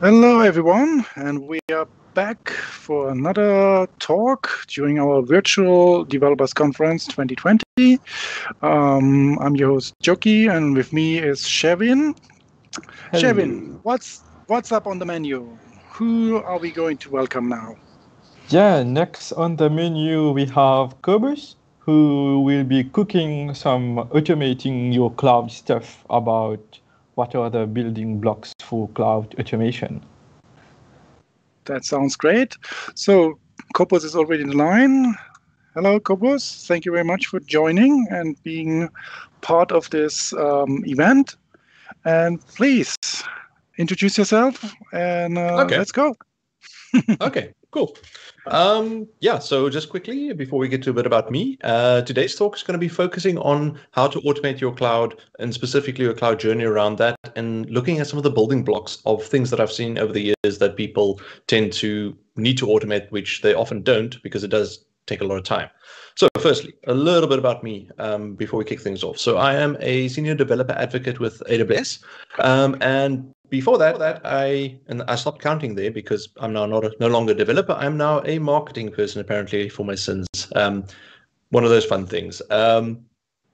Hello, everyone, and we are back for another talk during our virtual developers conference 2020. Um, I'm your host Joki, and with me is Shevin. Hello. Shevin, what's what's up on the menu? Who are we going to welcome now? Yeah, next on the menu we have Cobus, who will be cooking some automating your cloud stuff about what are the building blocks for cloud automation? That sounds great. So Cobus is already in the line. Hello, Cobus. Thank you very much for joining and being part of this um, event. And please introduce yourself and uh, okay. let's go. okay, cool. Um, yeah, so just quickly before we get to a bit about me, uh, today's talk is going to be focusing on how to automate your cloud and specifically your cloud journey around that and looking at some of the building blocks of things that I've seen over the years that people tend to need to automate, which they often don't because it does take a lot of time. So, firstly, a little bit about me um, before we kick things off. So, I am a senior developer advocate with AWS, um, and before that, that I and I stopped counting there because I'm now not a, no longer a developer. I'm now a marketing person apparently for my sins. Um, one of those fun things. Um,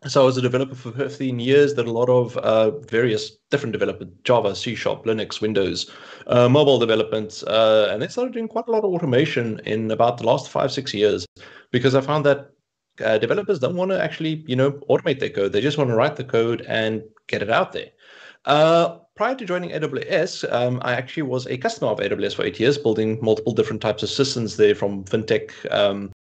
so I was a developer for 15 years. Did a lot of uh, various different development: Java, C Sharp, Linux, Windows, uh, mobile development, uh, and then started doing quite a lot of automation in about the last five six years because I found that uh, developers don't want to actually you know automate their code. They just want to write the code and get it out there. Uh, prior to joining AWS, um, I actually was a customer of AWS for eight years, building multiple different types of systems there, from fintech um,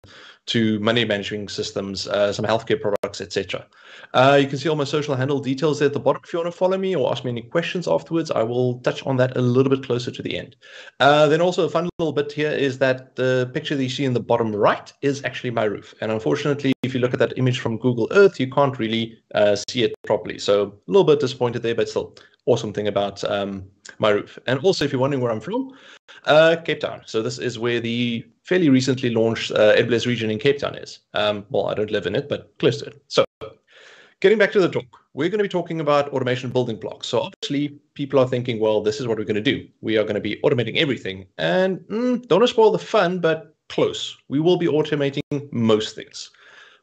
to money management systems, uh, some healthcare products, etc. Uh, you can see all my social handle details there at the bottom if you want to follow me or ask me any questions afterwards. I will touch on that a little bit closer to the end. Uh, then also a fun little bit here is that the picture that you see in the bottom right is actually my roof. And unfortunately, if you look at that image from Google Earth, you can't really uh, see it properly. So a little bit disappointed there, but still awesome thing about um, my roof. And also, if you're wondering where I'm from, uh, Cape Town. So this is where the fairly recently launched uh, region in Cape Town is. Um, well, I don't live in it, but close to it. So getting back to the talk, we're going to be talking about automation building blocks. So obviously, people are thinking, well, this is what we're going to do. We are going to be automating everything. And mm, don't want to spoil the fun, but close. We will be automating most things.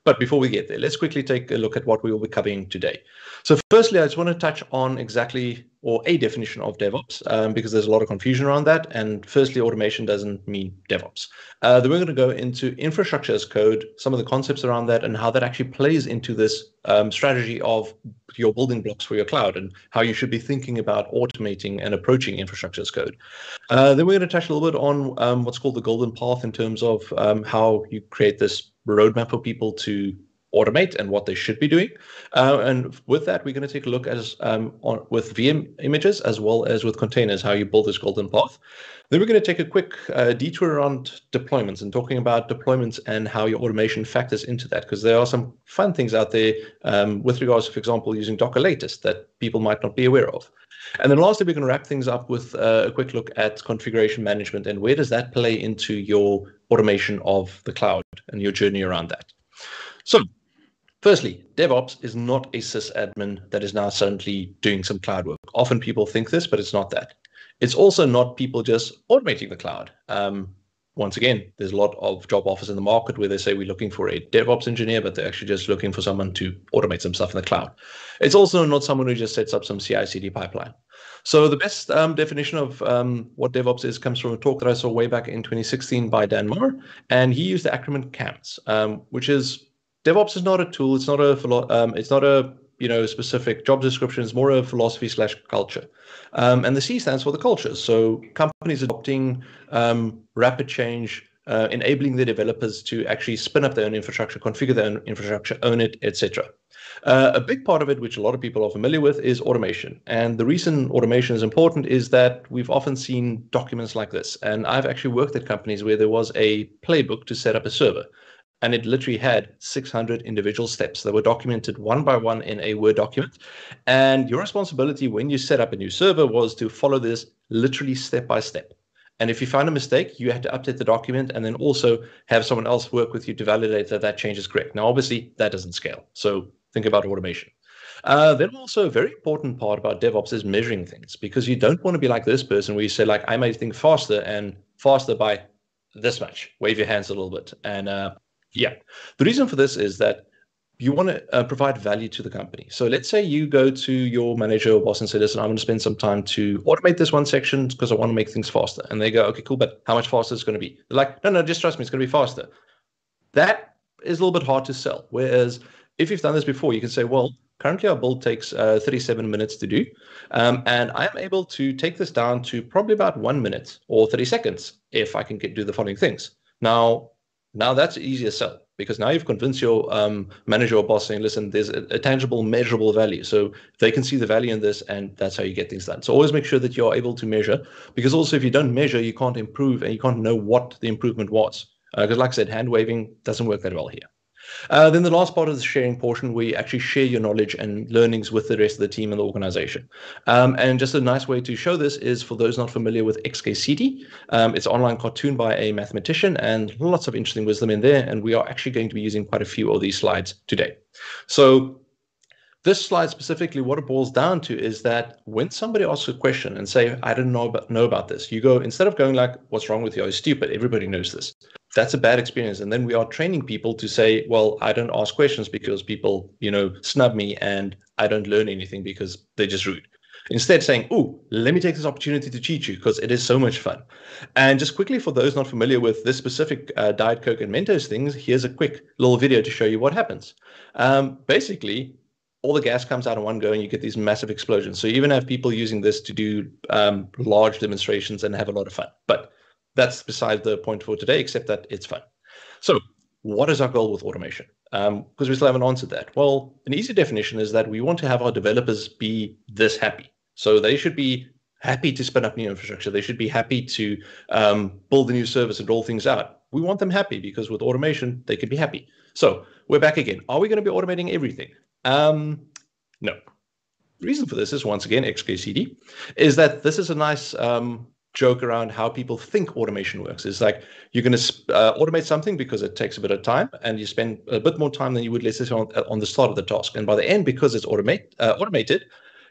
But before we get there, let's quickly take a look at what we will be covering today. So firstly, I just want to touch on exactly or a definition of DevOps um, because there's a lot of confusion around that. And firstly, automation doesn't mean DevOps. Uh, then we're going to go into infrastructure as code, some of the concepts around that, and how that actually plays into this um, strategy of your building blocks for your cloud and how you should be thinking about automating and approaching infrastructure as code. Uh, then we're going to touch a little bit on um, what's called the golden path in terms of um, how you create this roadmap for people to automate and what they should be doing. Uh, and with that, we're going to take a look as um, on, with VM images as well as with containers, how you build this golden path. Then we're going to take a quick uh, detour around deployments and talking about deployments and how your automation factors into that, because there are some fun things out there um, with regards to, for example, using Docker latest that people might not be aware of. And then lastly, we're going to wrap things up with uh, a quick look at configuration management and where does that play into your automation of the cloud and your journey around that. So, firstly, DevOps is not a sysadmin that is now suddenly doing some cloud work. Often people think this, but it's not that. It's also not people just automating the cloud. Um, once again, there's a lot of job offers in the market where they say we're looking for a DevOps engineer, but they're actually just looking for someone to automate some stuff in the cloud. It's also not someone who just sets up some CI CD pipeline. So the best um, definition of um, what DevOps is comes from a talk that I saw way back in 2016 by Dan Moore, and he used the acronym CAMS, um, which is DevOps is not a tool. It's not a um, it's not a you know specific job description. It's more a philosophy slash culture, um, and the C stands for the culture. So companies adopting um, rapid change. Uh, enabling the developers to actually spin up their own infrastructure, configure their own infrastructure, own it, etc. Uh, a big part of it, which a lot of people are familiar with, is automation. And the reason automation is important is that we've often seen documents like this. And I've actually worked at companies where there was a playbook to set up a server. And it literally had 600 individual steps that were documented one by one in a Word document. And your responsibility when you set up a new server was to follow this literally step by step. And if you find a mistake, you had to update the document and then also have someone else work with you to validate that that change is correct. Now, obviously, that doesn't scale. So think about automation. Uh, then also a very important part about DevOps is measuring things because you don't want to be like this person where you say like I made things faster and faster by this much. Wave your hands a little bit. And uh, yeah, the reason for this is that you want to uh, provide value to the company. So let's say you go to your manager or boss and say, listen, I'm going to spend some time to automate this one section because I want to make things faster. And they go, okay, cool, but how much faster is it going to be? They're like, no, no, just trust me, it's going to be faster. That is a little bit hard to sell. Whereas if you've done this before, you can say, well, currently our build takes uh, 37 minutes to do. Um, and I'm able to take this down to probably about one minute or 30 seconds if I can get, do the following things. Now, now that's easier sell because now you've convinced your um, manager or boss saying, listen, there's a, a, tangible, measurable value. So they can see the value in this, and that's how you get things done. So always make sure that you're able to measure, because also if you don't measure, you can't improve and you can't know what the improvement was. Because, uh, like I said, hand waving doesn't work that well here. Uh, then the last part of the sharing portion, we actually share your knowledge and learnings with the rest of the team and the organization. Um, and just a nice way to show this is for those not familiar with XKCD, um, it's online cartoon by a mathematician and lots of interesting wisdom in there. And we are actually going to be using quite a few of these slides today. So this slide specifically, what it boils down to is that when somebody asks a question and say, I don't know about, know about this, you go, instead of going like, what's wrong with you? You're stupid. Everybody knows this that's a bad experience. And then we are training people to say well i don't ask questions because people you know snub me and i don't learn anything because they're just rude. Instead saying oh let me take this opportunity to teach you because it is so much fun. And just quickly for those not familiar with this specific uh, diet coke and mentos things here's a quick little video to show you what happens. Um, basically all the gas comes out in one go and you get these massive explosions. So you even have people using this to do um, large demonstrations and have a lot of fun. But that's beside the point for today, except that it's fun. So, what is our goal with automation? Because um, we still haven't answered that. Well, an easy definition is that we want to have our developers be this happy. So they should be happy to spin up new infrastructure. They should be happy to um, build a new service and roll things out. We want them happy because with automation, they can be happy. So we're back again. Are we going to be automating everything? Um, no. The reason for this is once again XKCD, is that this is a nice um, joke around how people think automation works. It's like you're going to uh, automate something because it takes a bit of time, and you spend a bit more time than you would, let's say, on, on the start of the task. And by the end, because it's automate uh, automated,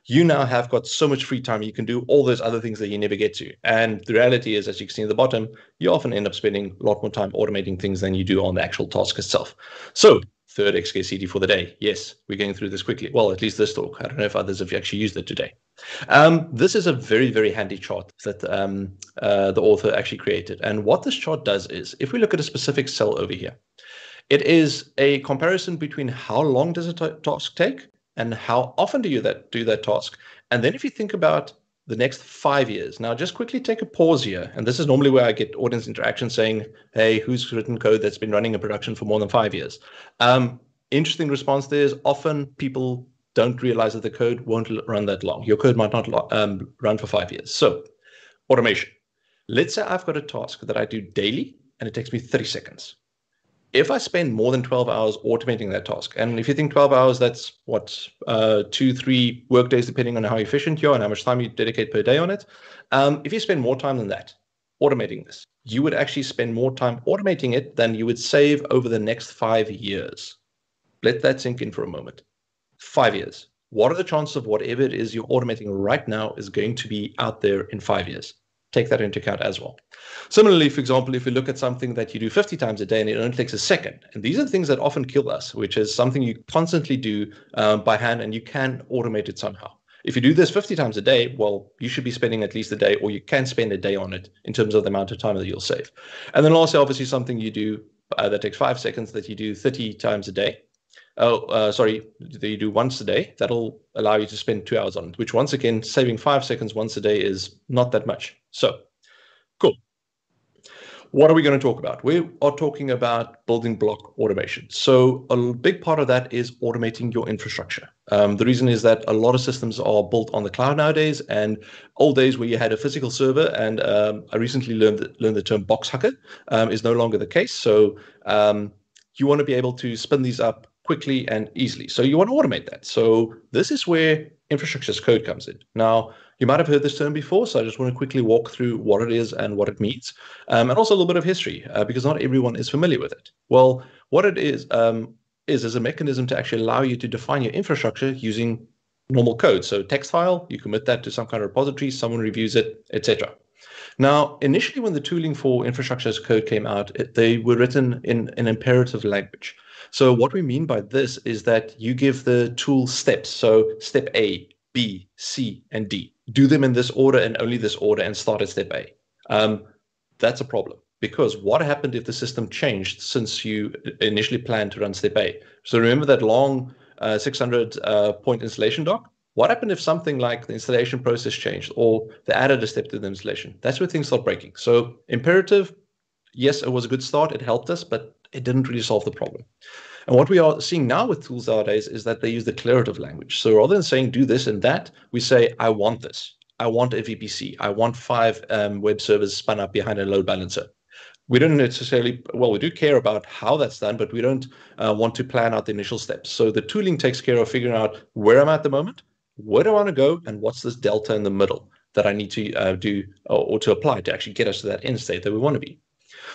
you now have got so much free time you can do all those other things that you never get to. And the reality is, as you can see at the bottom, you often end up spending a lot more time automating things than you do on the actual task itself. So third XKCD for the day. Yes, we're going through this quickly. Well, at least this talk. I don't know if others have actually used it today. Um, this is a very, very handy chart that um, uh, the author actually created. And what this chart does is, if we look at a specific cell over here, it is a comparison between how long does a task take and how often do you that do that task. And then if you think about the next five years. Now, just quickly take a pause here. And this is normally where I get audience interaction saying, hey, who's written code that's been running in production for more than five years? Um, interesting response there is often people don't realize that the code won't run that long. Your code might not um, run for five years. So, automation. Let's say I've got a task that I do daily and it takes me 30 seconds if I spend more than 12 hours automating that task, and if you think 12 hours, that's what, uh, two, three work days, depending on how efficient you are and how much time you dedicate per day on it. Um, if you spend more time than that automating this, you would actually spend more time automating it than you would save over the next five years. Let that sink in for a moment. Five years. What are the chances of whatever it is you're automating right now is going to be out there in five years? Take that into account as well. Similarly, for example, if we look at something that you do 50 times a day and it only takes a second, and these are things that often kill us, which is something you constantly do um, by hand and you can automate it somehow. If you do this 50 times a day, well, you should be spending at least a day, or you can spend a day on it in terms of the amount of time that you'll save. And then also, obviously, something you do uh, that takes five seconds that you do 30 times a day oh, uh, sorry, that you do once a day, that'll allow you to spend two hours on it, which once again, saving five seconds once a day is not that much. So, cool. What are we going to talk about? We are talking about building block automation. So, a big part of that is automating your infrastructure. Um, the reason is that a lot of systems are built on the cloud nowadays, and old days where you had a physical server, and um, I recently learned learned the term box hacker um, is no longer the case. So, um, you want to be able to spin these up quickly and easily. So you want to automate that. So this is where infrastructure as code comes in. Now, you might have heard this term before, so I just want to quickly walk through what it is and what it means, um, and also a little bit of history, uh, because not everyone is familiar with it. Well, what it is, um, is as a mechanism to actually allow you to define your infrastructure using normal code. So text file, you commit that to some kind of repository, someone reviews it, etc. Now, initially, when the tooling for infrastructure as code came out, it, they were written in an imperative language. So what we mean by this is that you give the tool steps. So step A, B, C, and D. Do them in this order and only this order and start at step A. Um, that's a problem because what happened if the system changed since you initially planned to run step A? So remember that long uh, 600 uh, point installation doc? What happened if something like the installation process changed or they added a step to the installation? That's where things start breaking. So imperative, yes, it was a good start. It helped us, but it didn't really solve the problem. And what we are seeing now with tools nowadays is that they use the declarative language. So rather than saying do this and that, we say, I want this. I want a VPC. I want five um, web servers spun up behind a load balancer. We don't necessarily, well, we do care about how that's done, but we don't uh, want to plan out the initial steps. So the tooling takes care of figuring out where I'm at the moment, where do I want to go, and what's this delta in the middle that I need to uh, do or, or to apply to actually get us to that end state that we want to be.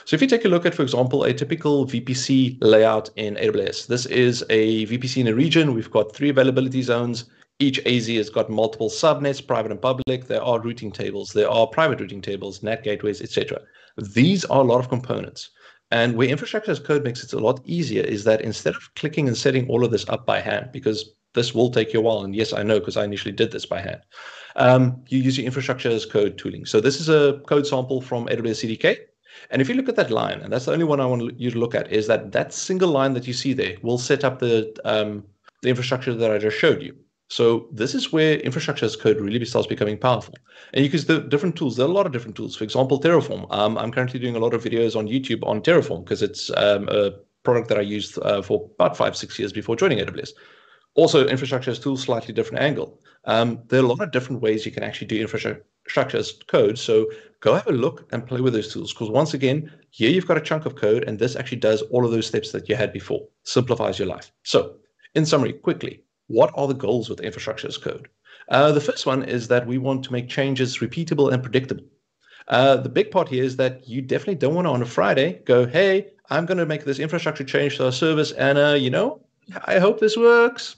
So if you take a look at, for example, a typical VPC layout in AWS, this is a VPC in a region. We've got three availability zones. Each AZ has got multiple subnets, private and public. There are routing tables. There are private routing tables, NAT gateways, etc. These are a lot of components. And where infrastructure as code makes it a lot easier is that instead of clicking and setting all of this up by hand, because this will take you a while, and yes, I know because I initially did this by hand, um, you use your infrastructure as code tooling. So this is a code sample from AWS CDK. And if you look at that line, and that's the only one I want you to look at, is that that single line that you see there will set up the um, the infrastructure that I just showed you. So this is where infrastructure as code really starts becoming powerful. And you can use the different tools. There are a lot of different tools. For example, Terraform. Um, I'm currently doing a lot of videos on YouTube on Terraform because it's um, a product that I used uh, for about five, six years before joining AWS. Also, infrastructure as tools, slightly different angle. Um, there are a lot of different ways you can actually do infrastructure as code. So go have a look and play with those tools. Because once again, here you've got a chunk of code, and this actually does all of those steps that you had before, simplifies your life. So, in summary, quickly, what are the goals with infrastructure as code? Uh, the first one is that we want to make changes repeatable and predictable. Uh, the big part here is that you definitely don't want to on a Friday go, hey, I'm going to make this infrastructure change to our service, and uh, you know, I hope this works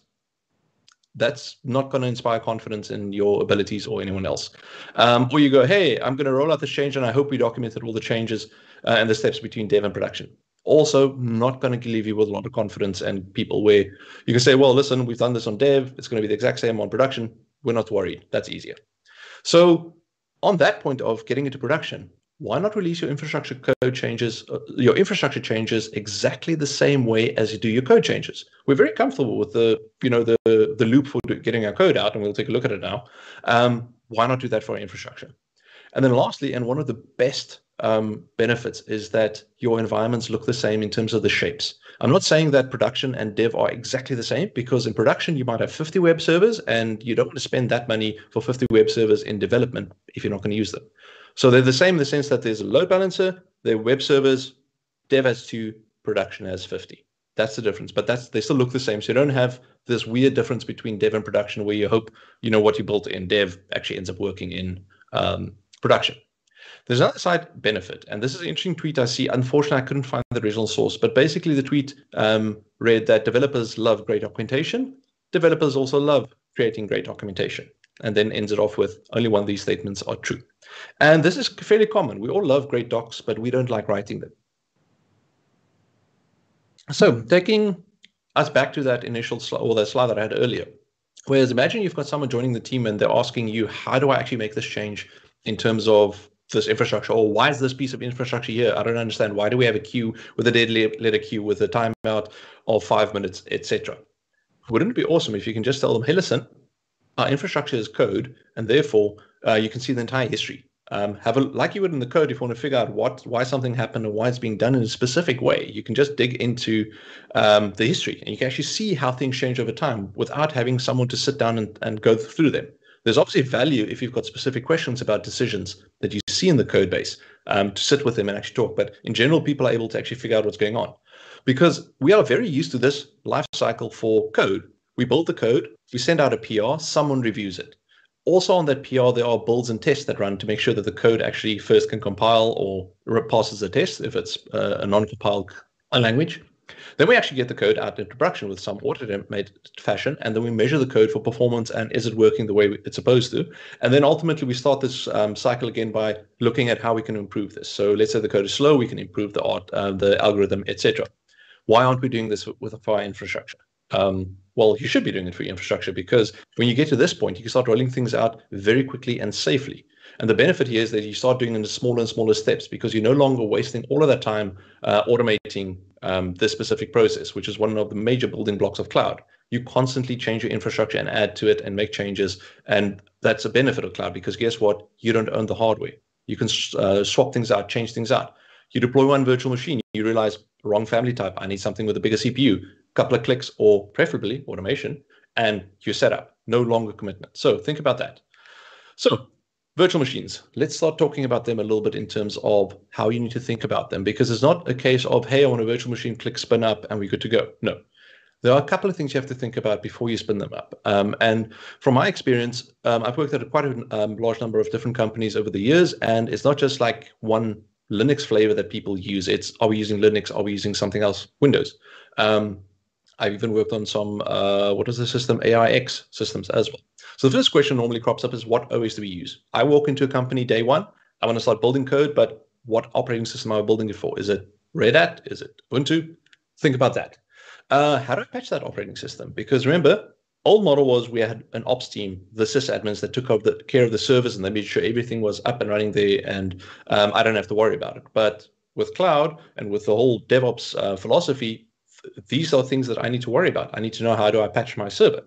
that's not going to inspire confidence in your abilities or anyone else. Um, or you go, hey, I'm going to roll out this change and I hope we documented all the changes uh, and the steps between dev and production. Also, not going to leave you with a lot of confidence and people where you can say, well, listen, we've done this on dev. It's going to be the exact same on production. We're not worried. That's easier. So, on that point of getting into production, why not release your infrastructure code changes, uh, your infrastructure changes exactly the same way as you do your code changes? We're very comfortable with the, you know, the the loop for getting our code out, and we'll take a look at it now. Um, why not do that for our infrastructure? And then lastly, and one of the best um, benefits is that your environments look the same in terms of the shapes. I'm not saying that production and dev are exactly the same because in production you might have 50 web servers and you don't want to spend that money for 50 web servers in development if you're not going to use them. So they're the same in the sense that there's a load balancer, they're web servers, dev has two, production has 50. That's the difference. But that's they still look the same. So you don't have this weird difference between dev and production where you hope you know what you built in dev actually ends up working in um, production. There's another side benefit, and this is an interesting tweet I see. Unfortunately, I couldn't find the original source, but basically the tweet um, read that developers love great documentation. Developers also love creating great documentation, and then ends it off with only one of these statements are true. And this is fairly common. We all love great docs, but we don't like writing them. So taking us back to that initial slide or that slide that I had earlier, whereas imagine you've got someone joining the team and they're asking you, how do I actually make this change in terms of this infrastructure or why is this piece of infrastructure here i don't understand why do we have a queue with a dead letter queue with a timeout of five minutes etc wouldn't it be awesome if you can just tell them hey listen our infrastructure is code and therefore uh, you can see the entire history. Um, have a like you would in the code if you want to figure out what why something happened or why it's being done in a specific way. You can just dig into um, the history and you can actually see how things change over time without having someone to sit down and, and go through them. There's obviously value if you've got specific questions about decisions that you see in the code base um, to sit with them and actually talk. But in general, people are able to actually figure out what's going on because we are very used to this life cycle for code. We build the code, we send out a PR, someone reviews it also on that PR, there are builds and tests that run to make sure that the code actually first can compile or passes the test if it's uh, a non-compiled language. Then we actually get the code out into production with some automated fashion, and then we measure the code for performance and is it working the way it's supposed to. And then ultimately we start this um, cycle again by looking at how we can improve this. So let's say the code is slow, we can improve the art, uh, the algorithm, etc. Why aren't we doing this with, a our infrastructure? Um, well, you should be doing it for your infrastructure because when you get to this point, you can start rolling things out very quickly and safely. And the benefit here is that you start doing it in smaller and smaller steps because you're no longer wasting all of that time uh, automating um, this specific process, which is one of the major building blocks of cloud. You constantly change your infrastructure and add to it and make changes. And that's a benefit of cloud because guess what? You don't own the hardware. You can uh, swap things out, change things out. You deploy one virtual machine, you realize wrong family type. I need something with a bigger CPU. Couple of clicks, or preferably automation, and you're set up. No longer commitment. So think about that. So virtual machines. Let's start talking about them a little bit in terms of how you need to think about them because it's not a case of, hey, I want a virtual machine, click spin up, and we're good to go. No. There are a couple of things you have to think about before you spin them up. Um, and from my experience, um, I've worked at quite a um, large number of different companies over the years, and it's not just like one Linux flavor that people use. It's are we using Linux? Are we using something else? Windows. Um, I've even worked on some uh, what is the system AIX systems as well. So the first question normally crops up is what OS do we use? I walk into a company day one. I want to start building code, but what operating system am I building it for? Is it Red Hat? Is it Ubuntu? Think about that. Uh, how do I patch that operating system? Because remember, old model was we had an ops team, the sysadmins that took over the care of the servers and they made sure everything was up and running there, and um, I don't have to worry about it. But with cloud and with the whole DevOps uh, philosophy, these are things that I need to worry about. I need to know how do I patch my server.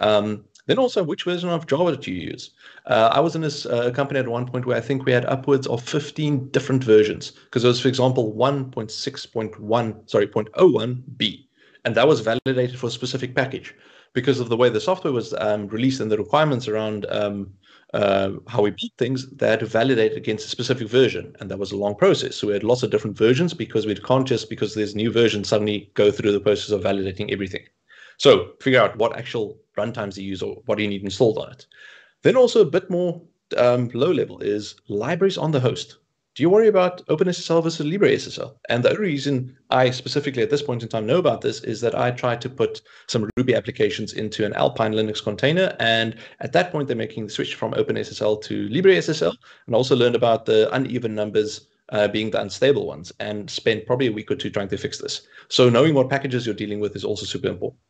Um, then also, which version of Java do you use? Uh, I was in this uh, company at one point where I think we had upwards of 15 different versions because there was, for example, 1.6.1, sorry, 0.01b, and that was validated for a specific package because of the way the software was um, released and the requirements around um, uh, how we built things, had to validate against a specific version, and that was a long process. So we had lots of different versions because we can't just because there's new versions suddenly go through the process of validating everything. So figure out what actual runtimes you use or what do you need installed on it. Then also a bit more um, low level is libraries on the host. Do you worry about OpenSSL versus LibreSSL? And the only reason I specifically at this point in time know about this is that I tried to put some Ruby applications into an Alpine Linux container. And at that point, they're making the switch from OpenSSL to LibreSSL and also learned about the uneven numbers uh, being the unstable ones and spent probably a week or two trying to fix this. So knowing what packages you're dealing with is also super important.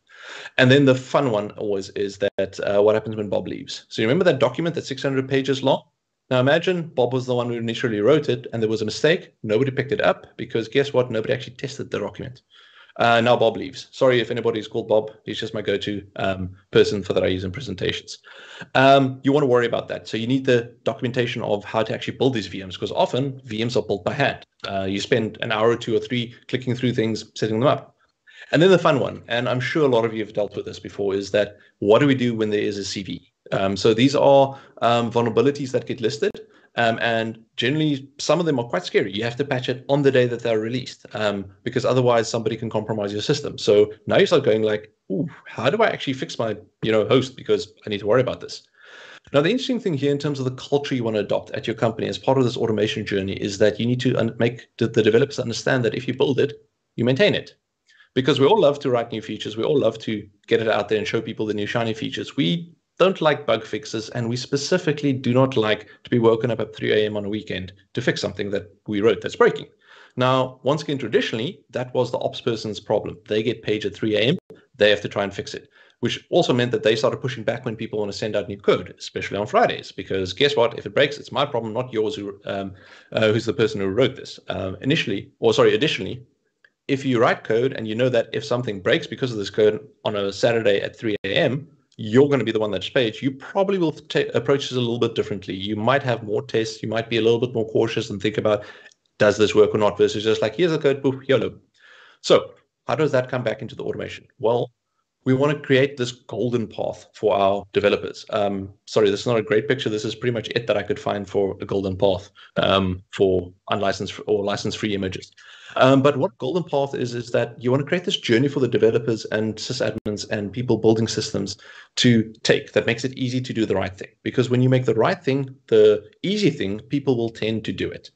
And then the fun one always is that uh, what happens when Bob leaves. So you remember that document that's 600 pages long? Now imagine Bob was the one who initially wrote it and there was a mistake. Nobody picked it up because guess what? Nobody actually tested the document. Uh, now Bob leaves. Sorry if anybody's called Bob. He's just my go-to um, person for that I use in presentations. Um, you want to worry about that. So you need the documentation of how to actually build these VMs because often VMs are built by hand. Uh, you spend an hour or two or three clicking through things, setting them up. And then the fun one, and I'm sure a lot of you have dealt with this before, is that what do we do when there is a CVE? Um, so these are um, vulnerabilities that get listed. Um, and generally, some of them are quite scary. You have to patch it on the day that they're released um, because otherwise somebody can compromise your system. So now you start going like, Ooh, how do I actually fix my you know host because I need to worry about this. Now, the interesting thing here in terms of the culture you want to adopt at your company as part of this automation journey is that you need to make the developers understand that if you build it, you maintain it because we all love to write new features. We all love to get it out there and show people the new shiny features. We don't like bug fixes, and we specifically do not like to be woken up at 3 a.m. on a weekend to fix something that we wrote that's breaking. Now, once again, traditionally, that was the ops person's problem. They get paged at 3 a.m., they have to try and fix it, which also meant that they started pushing back when people want to send out new code, especially on Fridays, because guess what? If it breaks, it's my problem, not yours, who, um, uh, who's the person who wrote this. Um, initially, or sorry, additionally, if you write code and you know that if something breaks because of this code on a Saturday at 3 a.m., you're going to be the one that's paid. You probably will t- approach this a little bit differently. You might have more tests. You might be a little bit more cautious and think about does this work or not versus just like here's a code, poof, YOLO. So how does that come back into the automation? Well, we want to create this golden path for our developers. Um, sorry, this is not a great picture. This is pretty much it that I could find for a golden path um, for unlicensed or license-free images. Um, but what golden path is is that you want to create this journey for the developers and sysadmins and people building systems to take that makes it easy to do the right thing. Because when you make the right thing, the easy thing, people will tend to do it.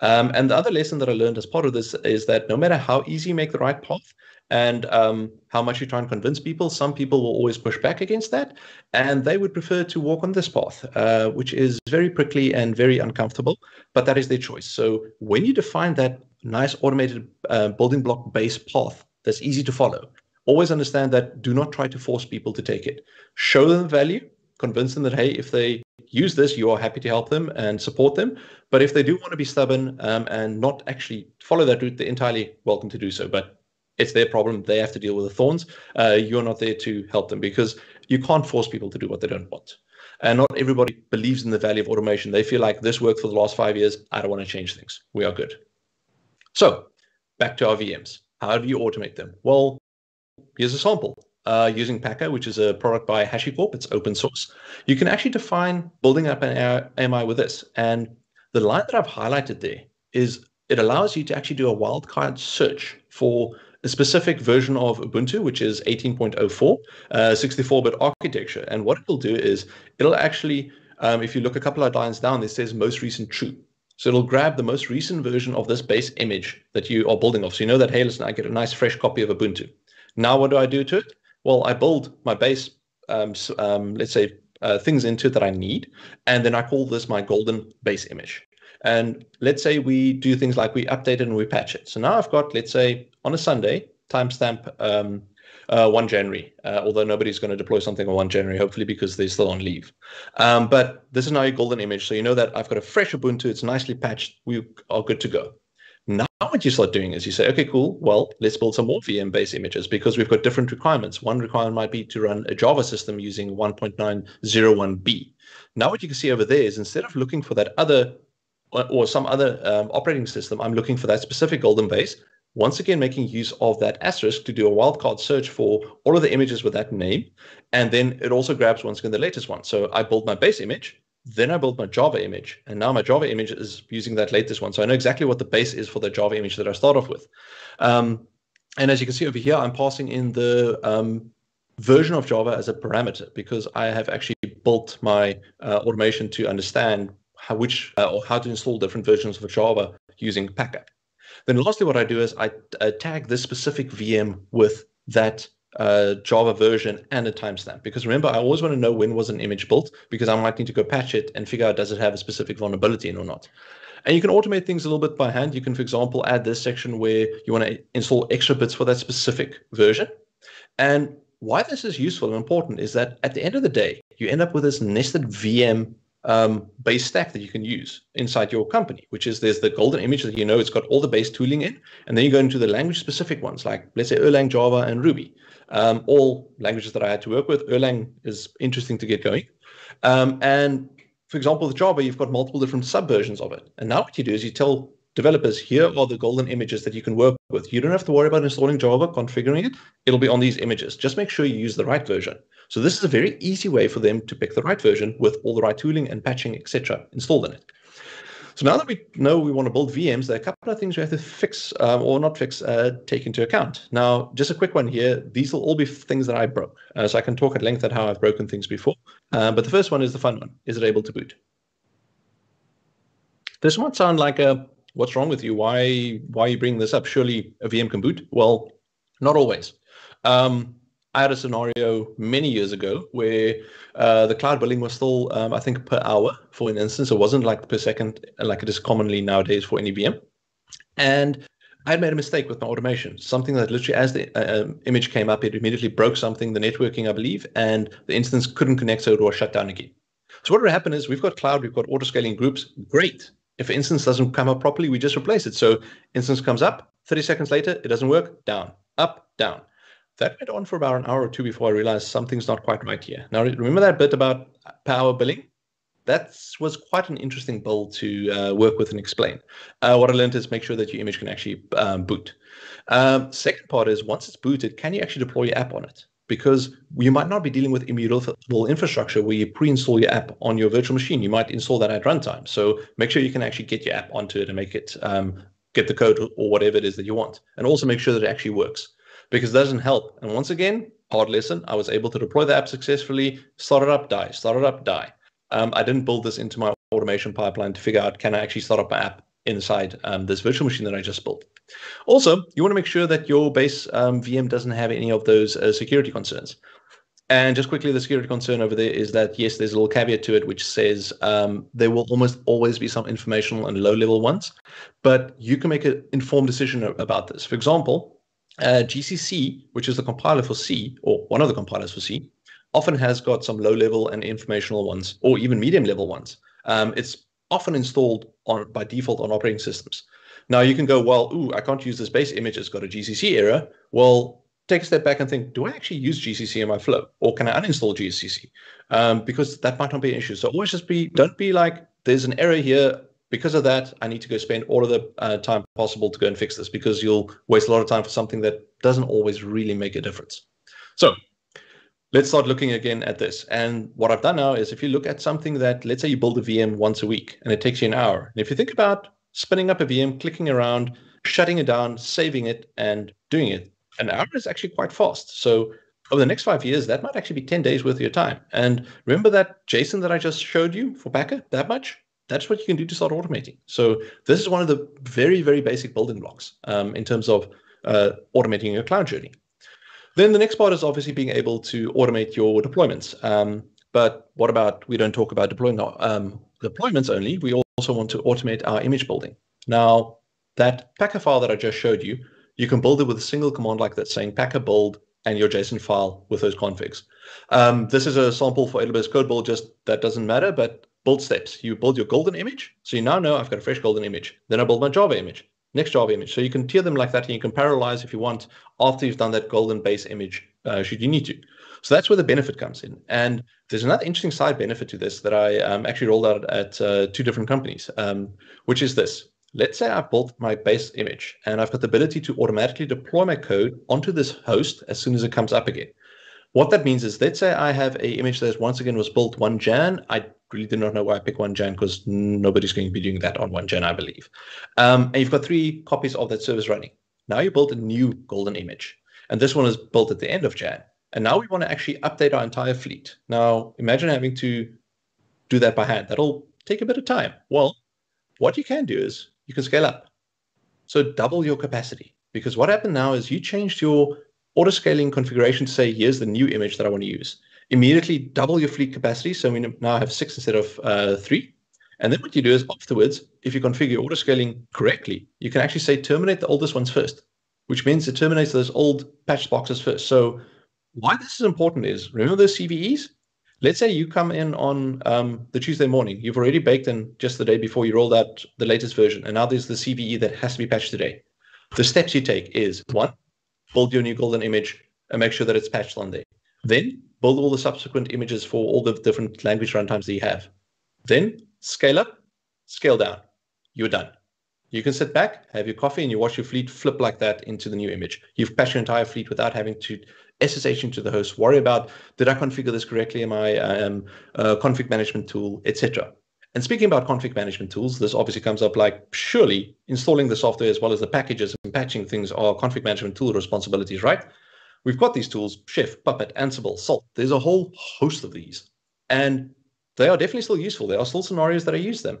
Um, and the other lesson that I learned as part of this is that no matter how easy you make the right path, and um, how much you try and convince people. Some people will always push back against that, and they would prefer to walk on this path, uh, which is very prickly and very uncomfortable, but that is their choice. So when you define that nice automated uh, building block based path that's easy to follow, always understand that do not try to force people to take it. Show them value, convince them that, hey, if they use this, you are happy to help them and support them. But if they do want to be stubborn um, and not actually follow that route, they're entirely welcome to do so. But it's their problem. They have to deal with the thorns. Uh, you're not there to help them because you can't force people to do what they don't want. And not everybody believes in the value of automation. They feel like this worked for the last five years. I don't want to change things. We are good. So back to our VMs. How do you automate them? Well, here's a sample. Uh, using Packer, which is a product by HashiCorp, it's open source. You can actually define building up an AMI with this. And the line that I've highlighted there is it allows you to actually do a wildcard search for a specific version of Ubuntu, which is 18.04, 64-bit uh, architecture. And what it'll do is it'll actually, um, if you look a couple of lines down, it says most recent true. So it'll grab the most recent version of this base image that you are building off. So you know that, hey, listen, I get a nice fresh copy of Ubuntu. Now what do I do to it? Well, I build my base, um, um, let's say, uh, things into it that I need, and then I call this my golden base image. And let's say we do things like we update it and we patch it. So now I've got, let's say, on a Sunday, timestamp um, uh, 1 January, uh, although nobody's going to deploy something on 1 January, hopefully because they're still on leave. Um, but this is now your golden image. So you know that I've got a fresh Ubuntu, it's nicely patched, we are good to go. Now what you start doing is you say, okay, cool, well, let's build some more VM-based images because we've got different requirements. One requirement might be to run a Java system using 1.901b. Now what you can see over there is instead of looking for that other or some other um, operating system, I'm looking for that specific golden base. Once again, making use of that asterisk to do a wildcard search for all of the images with that name. And then it also grabs once again the latest one. So I build my base image, then I build my Java image. And now my Java image is using that latest one. So I know exactly what the base is for the Java image that I start off with. Um, and as you can see over here, I'm passing in the um, version of Java as a parameter because I have actually built my uh, automation to understand how which uh, or how to install different versions of Java using Packer. Then lastly, what I do is I uh, tag this specific VM with that uh, Java version and a timestamp. Because remember, I always want to know when was an image built because I might need to go patch it and figure out does it have a specific vulnerability in or not. And you can automate things a little bit by hand. You can, for example, add this section where you want to install extra bits for that specific version. And why this is useful and important is that at the end of the day, you end up with this nested VM um, base stack that you can use inside your company, which is there's the golden image that you know it's got all the base tooling in, and then you go into the language specific ones like let's say Erlang, Java, and Ruby. Um, all languages that I had to work with. Erlang is interesting to get going. Um, and for example, with Java, you've got multiple different subversions of it. And now what you do is you tell developers, here are the golden images that you can work with. You don't have to worry about installing Java, configuring it. It'll be on these images. Just make sure you use the right version. So this is a very easy way for them to pick the right version with all the right tooling and patching, etc., installed in it. So now that we know we want to build VMs, there are a couple of things we have to fix um, or not fix, uh, take into account. Now, just a quick one here. These will all be things that I broke. Uh, so I can talk at length at how I've broken things before. Uh, but the first one is the fun one. Is it able to boot? This might sound like a what's wrong with you? Why why are you bringing this up? Surely a VM can boot. Well, not always. Um, I had a scenario many years ago where uh, the cloud billing was still, um, I think, per hour for an instance. It wasn't like per second, like it is commonly nowadays for any VM. And I had made a mistake with my automation, something that literally, as the uh, um, image came up, it immediately broke something, the networking, I believe, and the instance couldn't connect, so it was shut down again. So what would happen is we've got cloud, we've got auto scaling groups. Great. If an instance doesn't come up properly, we just replace it. So instance comes up, 30 seconds later, it doesn't work, down, up, down. That went on for about an hour or two before I realized something's not quite right here. Now, remember that bit about power billing? That was quite an interesting build to uh, work with and explain. Uh, what I learned is make sure that your image can actually um, boot. Um, second part is once it's booted, can you actually deploy your app on it? Because you might not be dealing with immutable infrastructure where you pre-install your app on your virtual machine. You might install that at runtime. So make sure you can actually get your app onto it and make it um, get the code or whatever it is that you want, and also make sure that it actually works because it doesn't help. And once again, hard lesson, I was able to deploy the app successfully, start it up, die, start it up, die. Um, I didn't build this into my automation pipeline to figure out can I actually start up my app inside um, this virtual machine that I just built. Also, you want to make sure that your base um, VM doesn't have any of those uh, security concerns. And just quickly, the security concern over there is that yes, there's a little caveat to it which says um, there will almost always be some informational and low-level ones, but you can make an informed decision about this. For example, uh, GCC, which is the compiler for C or one of the compilers for C, often has got some low-level and informational ones, or even medium-level ones. Um, it's often installed on by default on operating systems. Now you can go, well, ooh, I can't use this base image; it's got a GCC error. Well, take a step back and think, do I actually use GCC in my flow, or can I uninstall GCC? Um, because that might not be an issue. So always just be, don't be like, there's an error here. Because of that, I need to go spend all of the uh, time possible to go and fix this because you'll waste a lot of time for something that doesn't always really make a difference. So let's start looking again at this. And what I've done now is if you look at something that, let's say you build a VM once a week and it takes you an hour. And if you think about spinning up a VM, clicking around, shutting it down, saving it, and doing it, an hour is actually quite fast. So over the next five years, that might actually be 10 days worth of your time. And remember that JSON that I just showed you for Packer, that much? That's what you can do to start automating. So this is one of the very, very basic building blocks um, in terms of uh, automating your cloud journey. Then the next part is obviously being able to automate your deployments. Um, but what about, we don't talk about deploying um, deployments only, we also want to automate our image building. Now, that Packer file that I just showed you, you can build it with a single command like that, saying packer build and your JSON file with those configs. Um, this is a sample for AWS CodeBuild, just that doesn't matter, but build steps. You build your golden image. So you now know I've got a fresh golden image. Then I build my Java image, next Java image. So you can tier them like that and you can parallelize if you want after you've done that golden base image, uh, should you need to. So that's where the benefit comes in. And there's another interesting side benefit to this that I um, actually rolled out at uh, two different companies, um, which is this let's say I've built my base image and I've got the ability to automatically deploy my code onto this host as soon as it comes up again. What that means is, let's say I have a image that once again was built one Jan. I really do not know why I pick one gen because nobody's going to be doing that on one gen, I believe. Um, and you've got three copies of that service running. Now you built a new golden image, and this one is built at the end of Jan. And now we want to actually update our entire fleet. Now imagine having to do that by hand. That'll take a bit of time. Well, what you can do is you can scale up. So double your capacity. Because what happened now is you changed your auto scaling configuration to say, here's the new image that I want to use. Immediately double your fleet capacity. So we now have six instead of uh, three. And then what you do is afterwards, if you configure auto scaling correctly, you can actually say terminate the oldest ones first, which means it terminates those old patch boxes first. So why this is important is remember those CVEs? let's say you come in on um, the Tuesday morning, you've already baked in just the day before you rolled out the latest version, and now there's the CVE that has to be patched today. The steps you take is one, build your new golden image and make sure that it's patched on there. Then build all the subsequent images for all the different language runtimes that you have. Then scale up, scale down. You're done. You can sit back, have your coffee, and you watch your fleet flip like that into the new image. You've patched your entire fleet without having to SSH into the host, worry about did I configure this correctly in my um, uh, config management tool, etc. And speaking about config management tools, this obviously comes up like surely installing the software as well as the packages and patching things are config management tool responsibilities, right? We've got these tools, Chef, Puppet, Ansible, Salt. There's a whole host of these. And they are definitely still useful. There are still scenarios that I use them.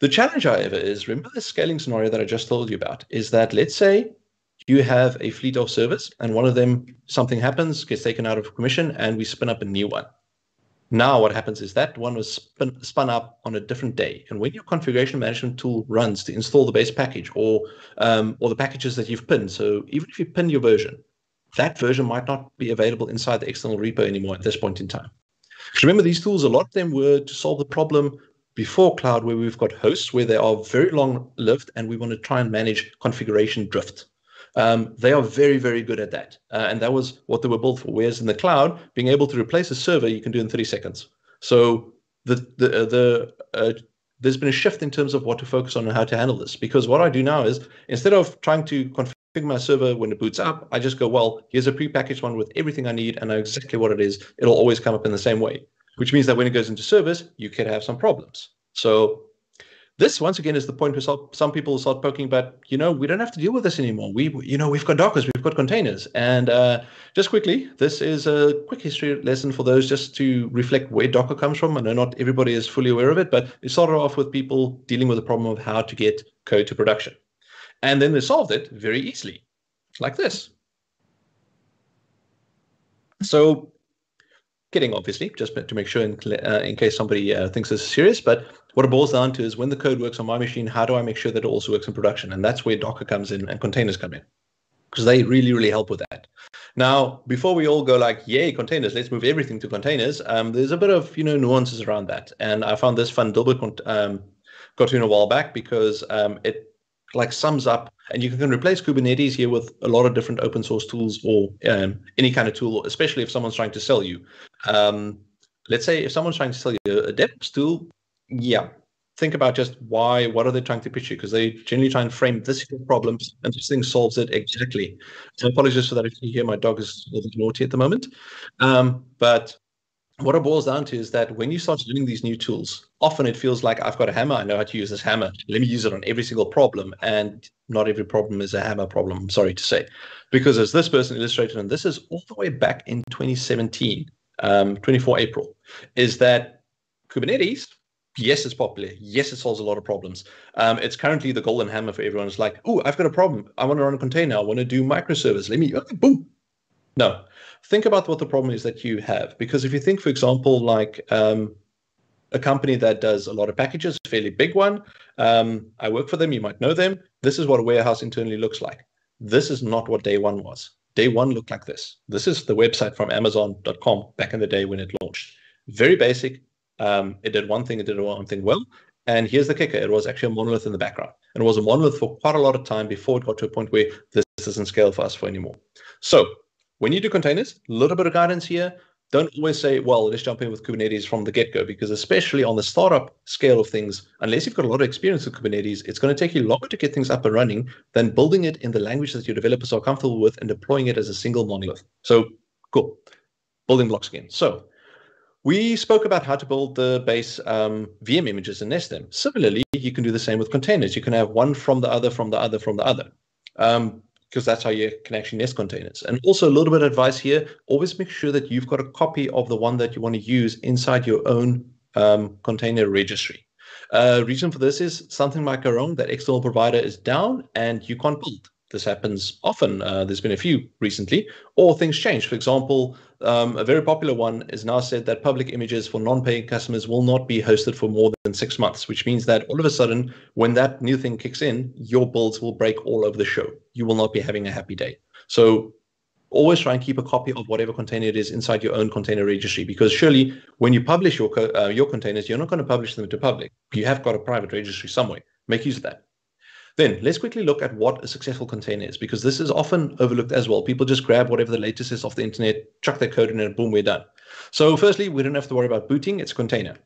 The challenge, however, is remember the scaling scenario that I just told you about, is that let's say you have a fleet of servers and one of them something happens gets taken out of commission and we spin up a new one now what happens is that one was spun, spun up on a different day and when your configuration management tool runs to install the base package or um, or the packages that you've pinned so even if you pin your version that version might not be available inside the external repo anymore at this point in time Because remember these tools a lot of them were to solve the problem before cloud where we've got hosts where they are very long lived and we want to try and manage configuration drift um, they are very, very good at that. Uh, and that was what they were built for. Whereas in the cloud, being able to replace a server, you can do in 30 seconds. So the the uh, the uh, there's been a shift in terms of what to focus on and how to handle this. Because what I do now is instead of trying to configure my server when it boots up, I just go, well, here's a prepackaged one with everything I need and know exactly what it is. It'll always come up in the same way, which means that when it goes into service, you could have some problems. So this once again is the point where some people start poking but you know we don't have to deal with this anymore we you know we've got dockers we've got containers and uh, just quickly this is a quick history lesson for those just to reflect where docker comes from i know not everybody is fully aware of it but it started off with people dealing with the problem of how to get code to production And then they solved it very easily, like this. So kidding, obviously, just to make sure in, uh, in case somebody uh, thinks this is serious. But what it boils down to is when the code works on my machine, how do I make sure that it also works in production? And that's where Docker comes in and containers come in because they really, really help with that. Now, before we all go like, yay, containers, let's move everything to containers, um, there's a bit of, you know, nuances around that. And I found this fun Dilbert um, cartoon a while back because um, it like sums up and you can replace kubernetes here with a lot of different open source tools or um, any kind of tool especially if someone's trying to sell you. Um, let's say if someone's trying to sell you a devops tool yeah think about just why what are they trying to pitch you? Because they generally try and frame this problem and this thing solves it exactly. So apologies for that if you hear my dog is a little naughty at the moment. Um, but what it boils down to is that when you start doing these new tools, often it feels like I've got a hammer. I know how to use this hammer. Let me use it on every single problem. And not every problem is a hammer problem, I'm sorry to say. Because as this person illustrated, and this is all the way back in 2017, um, 24 April, is that Kubernetes, yes, it's popular. Yes, it solves a lot of problems. Um, it's currently the golden hammer for everyone. It's like, oh, I've got a problem. I want to run a container. I want to do microservice. Let me, boom. No, think about what the problem is that you have. Because if you think, for example, like um, a company that does a lot of packages, fairly big one, um, I work for them, you might know them. This is what a warehouse internally looks like. This is not what day one was. Day one looked like this. This is the website from Amazon.com back in the day when it launched. Very basic. Um, it did one thing, it did one thing well. And here's the kicker it was actually a monolith in the background. And it was a monolith for quite a lot of time before it got to a point where this doesn't scale for us for anymore. So when you do containers, a little bit of guidance here. Don't always say, well, let's jump in with Kubernetes from the get go, because especially on the startup scale of things, unless you've got a lot of experience with Kubernetes, it's going to take you longer to get things up and running than building it in the language that your developers are comfortable with and deploying it as a single monolith. So, cool. Building blocks again. So, we spoke about how to build the base um, VM images and nest them. Similarly, you can do the same with containers. You can have one from the other, from the other, from the other. Um, because that's how you can actually nest containers. And also a little bit of advice here, always make sure that you've got a copy of the one that you want to use inside your own um, container registry. Uh, reason for this is something might go wrong, that external provider is down and you can't build. This happens often. Uh, there's been a few recently, or things change. For example, um, a very popular one is now said that public images for non-paying customers will not be hosted for more than six months, which means that all of a sudden, when that new thing kicks in, your builds will break all over the show. You will not be having a happy day. So always try and keep a copy of whatever container it is inside your own container registry because surely when you publish your uh, your containers you're not going to publish them to public you have got a private registry somewhere make use of that then let's quickly look at what a successful container is, because this is often overlooked as well. People just grab whatever the latest is off the internet, chuck their code in it, boom, we're done. So firstly, we don't have to worry about booting, it's a container.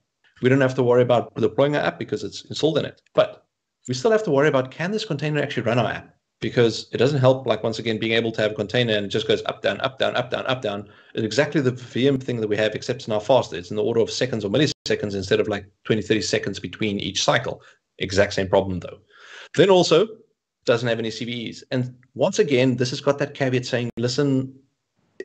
We don't have to worry about deploying our app because it's installed in it. But we still have to worry about can this container actually run our app? Because it doesn't help, like once again, being able to have a container and it just goes up, down, up, down, up, down, up, down. It's exactly the VM thing that we have, except it's now faster. It's in the order of seconds or milliseconds instead of like 20, 30 seconds between each cycle. Exact same problem though. Then also doesn't have any CVEs. And once again, this has got that caveat saying, listen,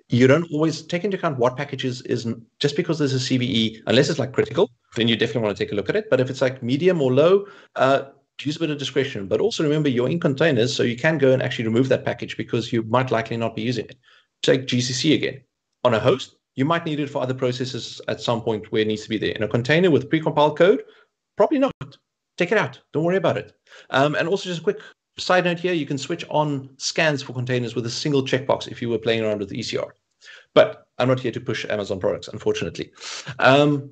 you don't always take into account what packages is just because there's a CVE, unless it's like critical, then you definitely want to take a look at it. But if it's like medium or low, uh, use a bit of discretion. But also remember you're in containers, so you can go and actually remove that package because you might likely not be using it. Take GCC again. On a host, you might need it for other processes at some point where it needs to be there. In a container with precompiled code, probably not. Take it out. Don't worry about it. Um, and also, just a quick side note here, you can switch on scans for containers with a single checkbox if you were playing around with ECR. But I'm not here to push Amazon products, unfortunately. Um,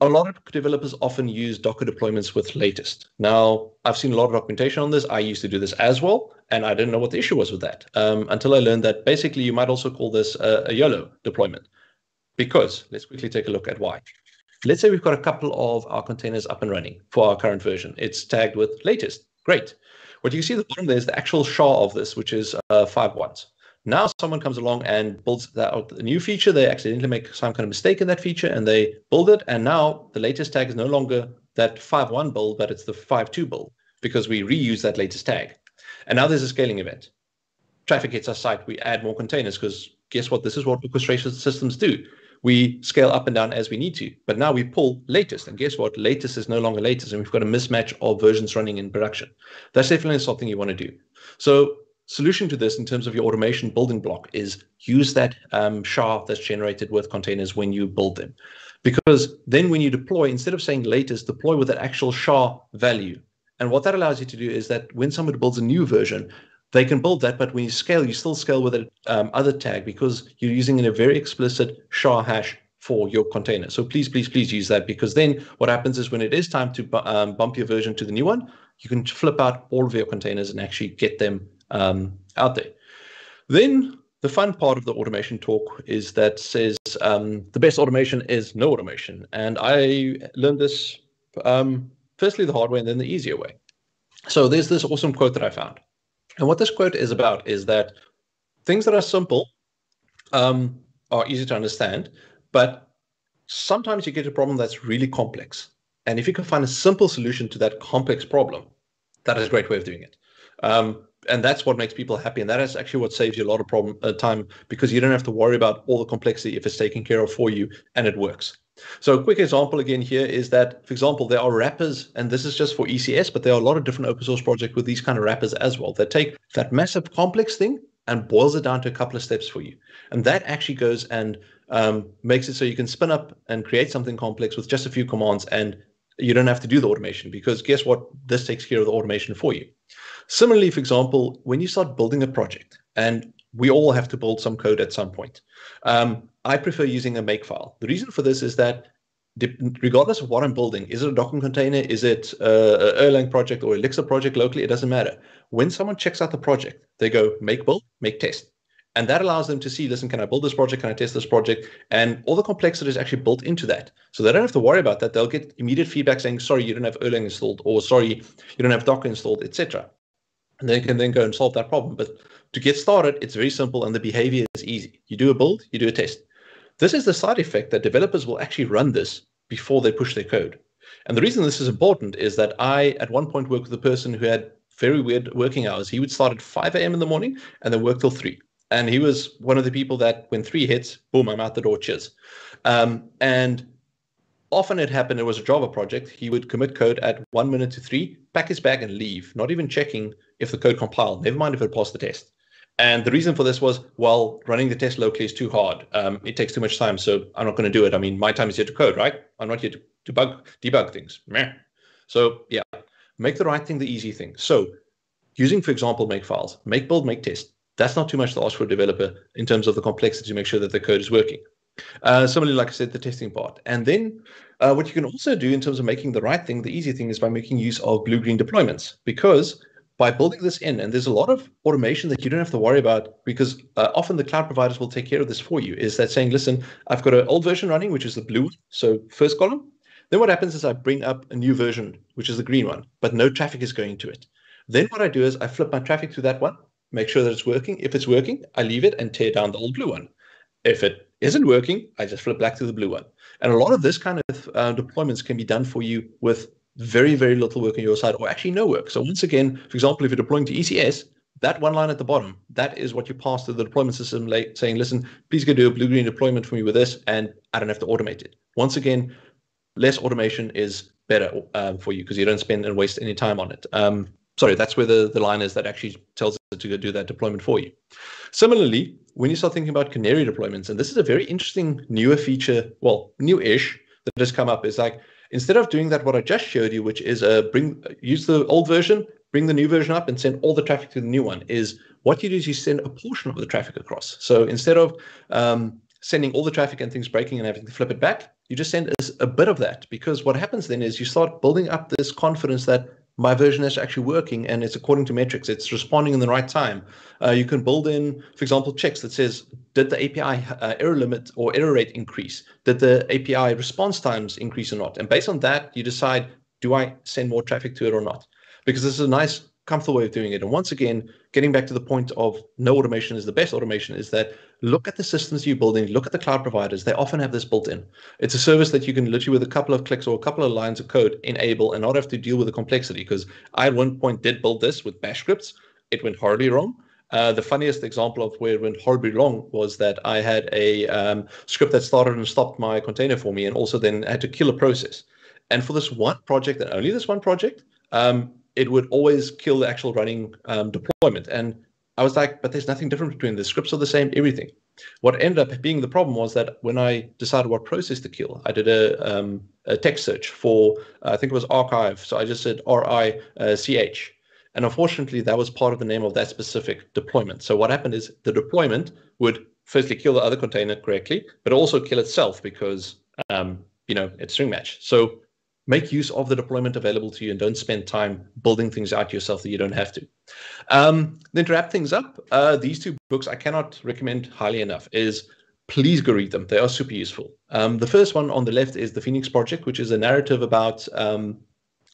a lot of developers often use Docker deployments with latest. Now, I've seen a lot of documentation on this. I used to do this as well, and I didn't know what the issue was with that um, until I learned that basically you might also call this a, a YOLO deployment. Because let's quickly take a look at why. Let's say we've got a couple of our containers up and running for our current version. It's tagged with latest. Great. What you see at the bottom there is the actual SHA of this, which is uh, five ones. Now someone comes along and builds that out a new feature. They accidentally make some kind of mistake in that feature and they build it. And now the latest tag is no longer that 5.1 build, but it's the 5.2 build because we reuse that latest tag. And now there's a scaling event. Traffic hits our site. We add more containers because guess what? This is what orchestration systems do we scale up and down as we need to. But now we pull latest, and guess what? Latest is no longer latest, and we've got a mismatch of versions running in production. That's definitely something you want to do. So solution to this in terms of your automation building block is use that um, SHA that's generated with containers when you build them. Because then when you deploy, instead of saying latest, deploy with that actual SHA value. And what that allows you to do is that when somebody builds a new version, they can build that, but when you scale, you still scale with an um, other tag because you're using in a very explicit SHA hash for your container. So please, please, please use that because then what happens is when it is time to um, bump your version to the new one, you can flip out all of your containers and actually get them um, out there. Then the fun part of the automation talk is that says um, the best automation is no automation. And I learned this um, firstly the hard way and then the easier way. So there's this awesome quote that I found. And what this quote is about is that things that are simple um, are easy to understand, but sometimes you get a problem that's really complex. And if you can find a simple solution to that complex problem, that is a great way of doing it. Um, and that's what makes people happy. And that is actually what saves you a lot of problem uh, time because you don't have to worry about all the complexity if it's taken care of for you and it works. So a quick example again here is that, for example, there are wrappers, and this is just for ECS, but there are a lot of different open source projects with these kind of wrappers as well that take that massive complex thing and boils it down to a couple of steps for you. And that actually goes and um, makes it so you can spin up and create something complex with just a few commands and you don't have to do the automation because guess what? This takes care of the automation for you. Similarly, for example, when you start building a project, and we all have to build some code at some point, um, I prefer using a makefile. The reason for this is that regardless of what I'm building, is it a Docker container, is it a Erlang project or Elixir project locally, it doesn't matter. When someone checks out the project, they go make build, make test. And that allows them to see, listen, can I build this project? Can I test this project? And all the complexity is actually built into that. So they don't have to worry about that. They'll get immediate feedback saying, sorry, you don't have Erlang installed, or sorry, you don't have Docker installed, etc. And they can then go and solve that problem. But to get started, it's very simple and the behavior is easy. You do a build, you do a test. This is the side effect that developers will actually run this before they push their code. And the reason this is important is that I, at one point, worked with a person who had very weird working hours. He would start at 5 a.m. in the morning and then work till 3. And he was one of the people that when 3 hits, boom, I'm out the door, cheers. Um, and often it happened, it was a Java project. He would commit code at 1 minute to 3, pack his bag and leave, not even checking if the code compiled, never mind if it passed the test. And the reason for this was, well, running the test locally is too hard. Um, it takes too much time, so I'm not going to do it. I mean, my time is here to code, right? I'm not here to, to bug, debug things. Meh. So yeah, make the right thing the easy thing. So using, for example, make files, make build, make test. That's not too much to ask for a developer in terms of the complexity to make sure that the code is working. Uh, similarly, like I said, the testing part. And then uh, what you can also do in terms of making the right thing, the easy thing is by making use of blue-green deployments because by building this in, and there's a lot of automation that you don't have to worry about because uh, often the cloud providers will take care of this for you. Is that saying, listen, I've got an old version running, which is the blue, so first column. Then what happens is I bring up a new version, which is the green one, but no traffic is going to it. Then what I do is I flip my traffic to that one, make sure that it's working. If it's working, I leave it and tear down the old blue one. If it isn't working, I just flip back to the blue one. And a lot of this kind of uh, deployments can be done for you with very, very little work on your side, or actually no work. So once again, for example, if you're deploying to ECS, that one line at the bottom, that is what you pass to the deployment system, like saying, listen, please go do a blue-green deployment for me with this, and I don't have to automate it. Once again, less automation is better um, for you because you don't spend and waste any time on it. Um, sorry, that's where the, the line is that actually tells it to go do that deployment for you. Similarly, when you start thinking about canary deployments, and this is a very interesting newer feature, well, new-ish that has come up, is like Instead of doing that, what I just showed you, which is uh, bring use the old version, bring the new version up, and send all the traffic to the new one, is what you do is you send a portion of the traffic across. So instead of um, sending all the traffic and things breaking and having to flip it back, you just send a bit of that because what happens then is you start building up this confidence that my version is actually working and it's according to metrics. It's responding in the right time. Uh, you can build in, for example, checks that says, did the API uh, error limit or error rate increase? Did the API response times increase or not? And based on that, you decide, do I send more traffic to it or not? Because this is a nice comfortable way of doing it. And once again, getting back to the point of no automation is the best automation is that look at the systems you're building, look at the cloud providers. They often have this built in. It's a service that you can literally, with a couple of clicks or a couple of lines of code, enable and not have to deal with the complexity. Because I at one point did build this with bash scripts. It went horribly wrong. Uh, the funniest example of where it went horribly wrong was that I had a um, script that started and stopped my container for me, and also then had to kill a process. And for this one project, and only this one project, um, it would always kill the actual running um, deployment. And I was like, but there's nothing different between the scripts are the same, everything. What ended up being the problem was that when I decided what process to kill, I did a, um, a text search for, uh, I think it was archive. So I just said R I C H. And unfortunately, that was part of the name of that specific deployment. So what happened is the deployment would firstly kill the other container correctly, but also kill itself because, um, you know, it's string match. So make use of the deployment available to you and don't spend time building things out yourself that you don't have to. Um, then to wrap things up, uh, these two books I cannot recommend highly enough is please go read them. They are super useful. Um, the first one on the left is the Phoenix Project, which is a narrative about um,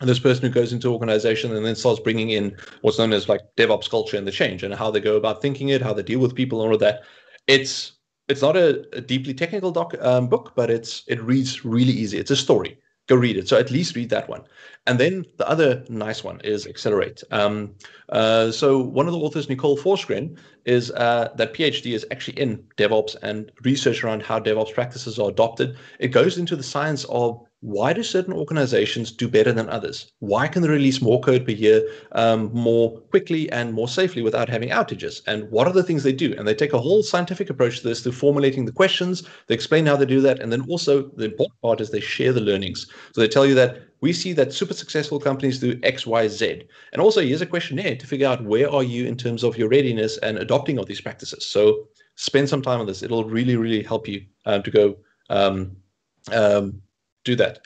this person who goes into organization and then starts bringing in what's known as like DevOps culture and the change and how they go about thinking it, how they deal with people, and all of that. It's it's not a, a deeply technical doc, um, book, but it's it reads really easy. It's a story go read it. So at least read that one. And then the other nice one is Accelerate. Um, uh, so one of the authors, Nicole Forsgren, is uh, that PhD is actually in DevOps and research around how DevOps practices are adopted. It goes into the science of why do certain organizations do better than others? Why can they release more code per year um, more quickly and more safely without having outages? And what are the things they do? And they take a whole scientific approach to this, to formulating the questions. They explain how they do that. And then also the important part is they share the learnings. So they tell you that we see that super successful companies do X, Y, Z. And also here's a questionnaire to figure out where are you in terms of your readiness and adopting of these practices. So spend some time on this. It'll really, really help you um, to go um, um, do that.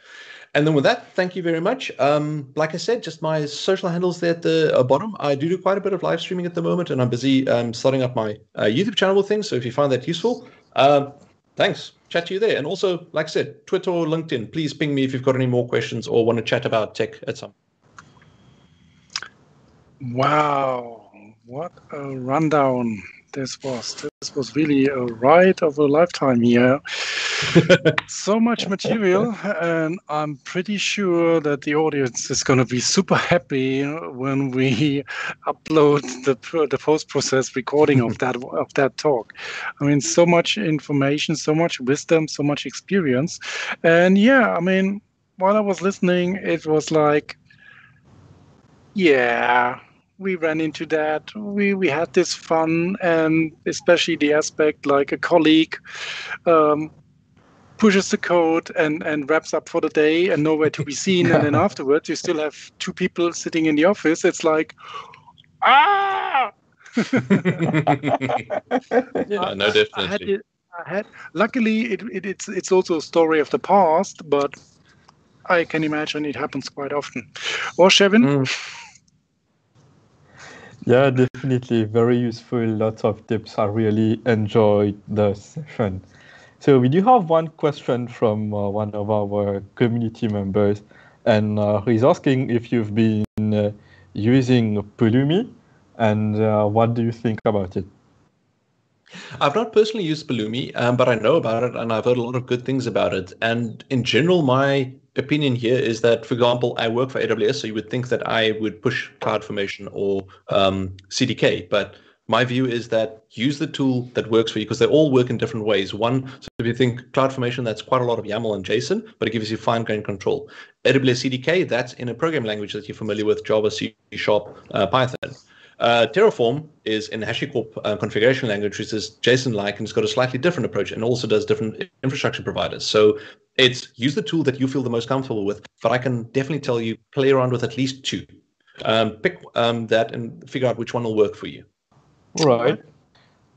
And then with that, thank you very much. Um, like I said, just my social handles there at the uh, bottom. I do do quite a bit of live streaming at the moment, and I'm busy um, starting up my uh, YouTube channel with things. So if you find that useful, uh, thanks. Chat to you there. And also, like I said, Twitter or LinkedIn, please ping me if you've got any more questions or want to chat about tech at some. Wow, what a rundown this was. This was really a ride of a lifetime here. so much material, and I'm pretty sure that the audience is going to be super happy when we upload the the post process recording of that of that talk. I mean, so much information, so much wisdom, so much experience, and yeah, I mean, while I was listening, it was like, yeah, we ran into that. We we had this fun, and especially the aspect like a colleague um, pushes the code and and wraps up for the day and nowhere to be seen, and then afterwards you still have two people sitting in the office. It's like, ah. yeah, no, difference. I had, I had luckily it, it, it's it's also a story of the past, but I can imagine it happens quite often. Or Shevin. Mm. Yeah, definitely very useful. Lots of tips. I really enjoyed the session. So we do have one question from uh, one of our community members, and uh, he's asking if you've been uh, using Pulumi, and uh, what do you think about it? I've not personally used Pulumi, um, but I know about it, and I've heard a lot of good things about it. And in general, my opinion here is that, for example, I work for AWS, so you would think that I would push CloudFormation or um, CDK, but my view is that use the tool that works for you because they all work in different ways. One, so if you think CloudFormation, that's quite a lot of YAML and JSON, but it gives you fine grained control. AWS CDK, that's in a programming language that you're familiar with, Java, C Sharp, uh, Python. Uh, Terraform is in HashiCorp uh, configuration language, which is JSON-like, and it's got a slightly different approach, and also does different infrastructure providers. So it's use the tool that you feel the most comfortable with. But I can definitely tell you, play around with at least two. Um, pick um, that and figure out which one will work for you. All right.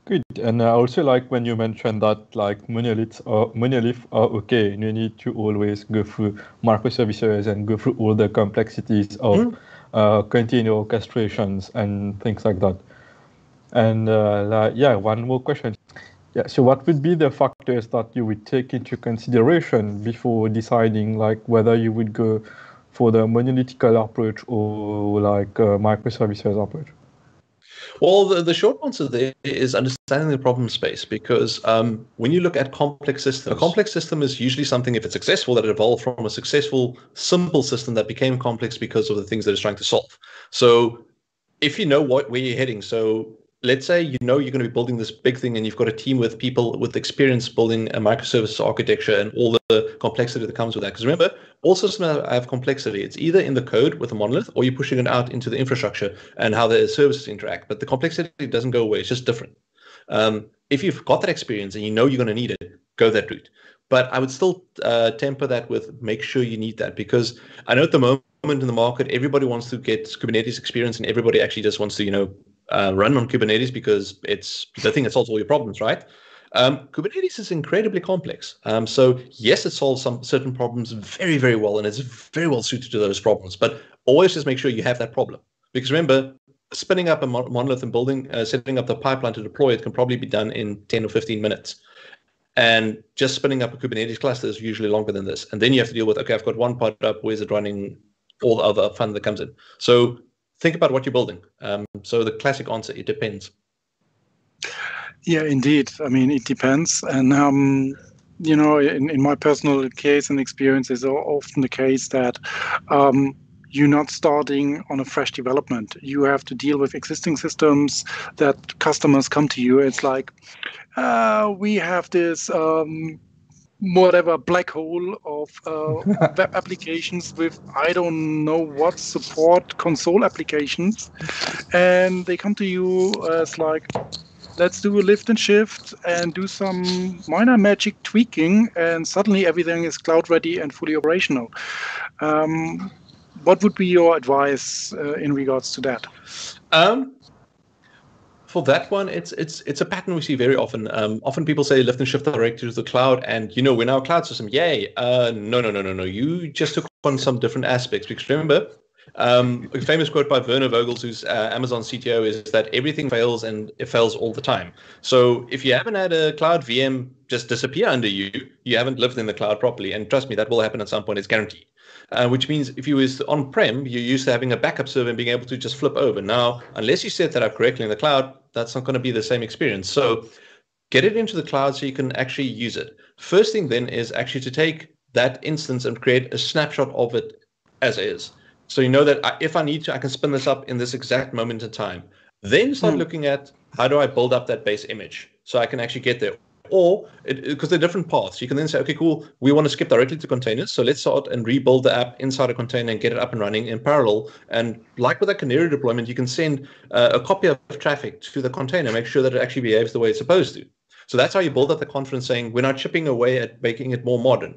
Good. And I also like when you mentioned that like monoliths are monolith are okay. You need to always go through microservices and go through all the complexities of mm uh, container orchestrations and things like that. And uh, like, yeah, one more question. Yeah, so what would be the factors that you would take into consideration before deciding like whether you would go for the monolithical approach or like a microservices approach? Well, the, the short answer there is understanding the problem space because um, when you look at complex systems, a complex system is usually something, if it's successful, that it evolved from a successful, simple system that became complex because of the things that it's trying to solve. So if you know what where you're heading, so let's say you know you're going to be building this big thing and you've got a team with people with experience building a microservice architecture and all the complexity that comes with that. Because remember, all systems have complexity. It's either in the code with a monolith or you're pushing it out into the infrastructure and how the services interact. But the complexity doesn't go away. It's just different. Um, if you've got that experience and you know you're going to need it, go that route. But I would still uh, temper that with make sure you need that because I know at the moment in the market, everybody wants to get Kubernetes experience and everybody actually just wants to, you know, uh, run on Kubernetes because it's the thing that solves all your problems, right? Um, Kubernetes is incredibly complex. Um, so yes, it solves some certain problems very, very well, and it's very well suited to those problems. But always just make sure you have that problem, because remember, spinning up a monolith and building, uh, setting up the pipeline to deploy it can probably be done in 10 or 15 minutes. And just spinning up a Kubernetes cluster is usually longer than this. And then you have to deal with, okay, I've got one pod up, where's it running? All the other fun that comes in. So think about what you're building. Um, so the classic answer, it depends. Yeah, indeed. I mean, it depends. And, um, you know, in, in my personal case and experience is often the case that um, you're not starting on a fresh development. You have to deal with existing systems that customers come to you. It's like, uh, we have this um, whatever black hole of uh, web applications with I don't know what support console applications, and they come to you as like, let's do a lift and shift and do some minor magic tweaking, and suddenly everything is cloud ready and fully operational. Um, what would be your advice uh, in regards to that? Um, for that one, it's it's it's a pattern we see very often. Um, often people say lift and shift directly to the cloud, and you know we're now a cloud system. Yay! Uh, no, no, no, no, no. You just took on some different aspects because remember, um, a famous quote by Werner Vogels, who's uh, Amazon CTO, is that everything fails and it fails all the time. So if you haven't had a cloud VM just disappear under you, you haven't lived in the cloud properly. And trust me, that will happen at some point. It's guaranteed uh, which means if you was on-prem, you're used to having a backup server and being able to just flip over. Now, unless you set that up correctly in the cloud, that's not going to be the same experience. So get it into the cloud so you can actually use it. First thing then is actually to take that instance and create a snapshot of it as is. So you know that if I need to, I can spin this up in this exact moment in time. Then start hmm. looking at how do I build up that base image so I can actually get there or because they're different paths, you can then say, okay, cool, we want to skip directly to containers. So let's start and rebuild the app inside a container and get it up and running in parallel. And like with a canary deployment, you can send uh, a copy of traffic to the container, make sure that it actually behaves the way it's supposed to. So that's how you build up the confidence saying we're not chipping away at making it more modern.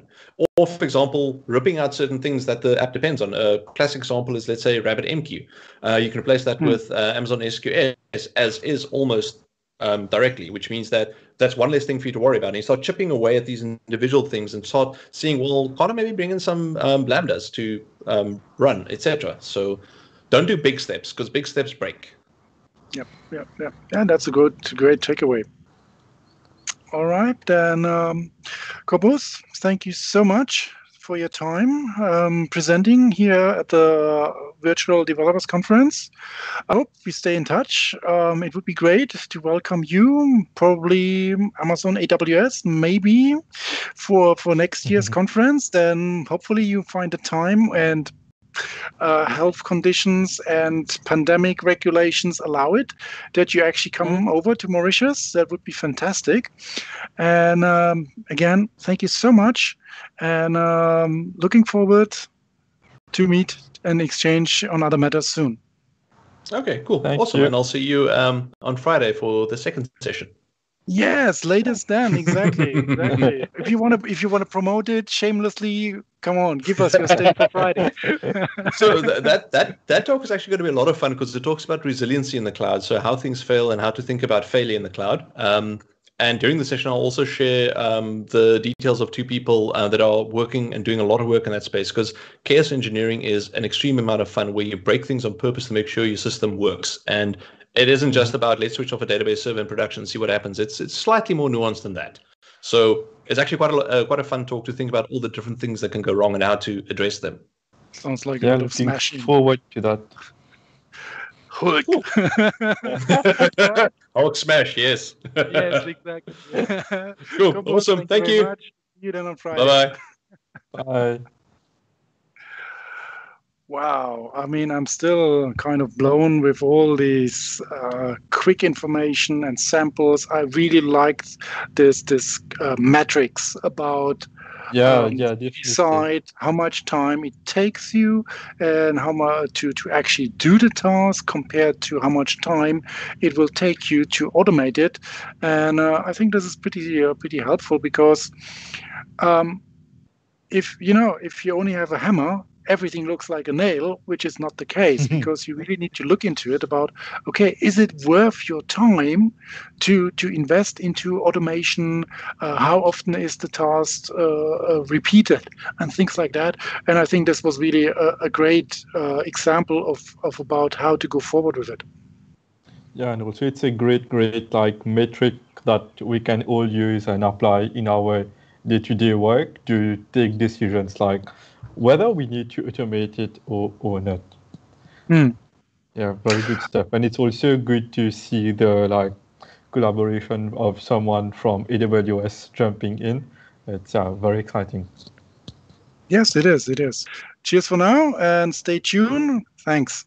Or, for example, ripping out certain things that the app depends on. A classic example is, let's say, RabbitMQ. Uh, you can replace that hmm. with uh, Amazon SQS as is almost um, directly, which means that that's one less thing for you to worry about. And you start chipping away at these individual things and start seeing, well, of maybe bring in some um, lambdas to um, run, etc. So don't do big steps because big steps break. Yep, yep, yep. And that's a good, great takeaway. All right, then, um, Cobus, thank you so much for your time um, presenting here at the Virtual Developers Conference. I hope we stay in touch. Um, it would be great to welcome you, probably Amazon AWS, maybe for for next year's mm-hmm. conference. Then hopefully you find the time and uh, health conditions and pandemic regulations allow it, that you actually come mm-hmm. over to Mauritius. That would be fantastic. And um, again, thank you so much and um, looking forward to meet and exchange on other matters soon. Okay, cool, Thank awesome, you. and I'll see you um, on Friday for the second session. Yes, latest then exactly, exactly. if you want to, if you want to promote it shamelessly, come on, give us your stay for Friday. so th- that that that talk is actually going to be a lot of fun because it talks about resiliency in the cloud, so how things fail and how to think about failure in the cloud. Um, and during the session, I'll also share um, the details of two people uh, that are working and doing a lot of work in that space because chaos engineering is an extreme amount of fun where you break things on purpose to make sure your system works. And it isn't just mm-hmm. about let's switch off a database server in production and see what happens. It's it's slightly more nuanced than that. So it's actually quite a uh, quite a fun talk to think about all the different things that can go wrong and how to address them. Sounds like yeah, a lot of smashing. Forward to that. Hulk. Hulk smash, yes. yes, exactly. cool. awesome. Thank, Thank you. Much. See you then on Friday. Bye bye. Wow, I mean, I'm still kind of blown with all these uh, quick information and samples. I really liked this this uh, metrics about yeah, um, yeah, definitely. decide how much time it takes you and how much to, to actually do the task compared to how much time it will take you to automate it. And uh, I think this is pretty uh, pretty helpful because um, if you know if you only have a hammer everything looks like a nail, which is not the case because you really need to look into it about okay, is it worth your time to to invest into automation? Uh, how often is the task uh, uh, repeated and things like that? And I think this was really a, a great uh, example of of about how to go forward with it. Yeah, and also it's a great, great like metric that we can all use and apply in our day-to-day work to take decisions like whether we need to automate it or, or not. Mm. Yeah, very good stuff. And it's also good to see the like collaboration of someone from AWS jumping in. It's uh, very exciting. Yes, it is. It is. Cheers for now and stay tuned. Thanks.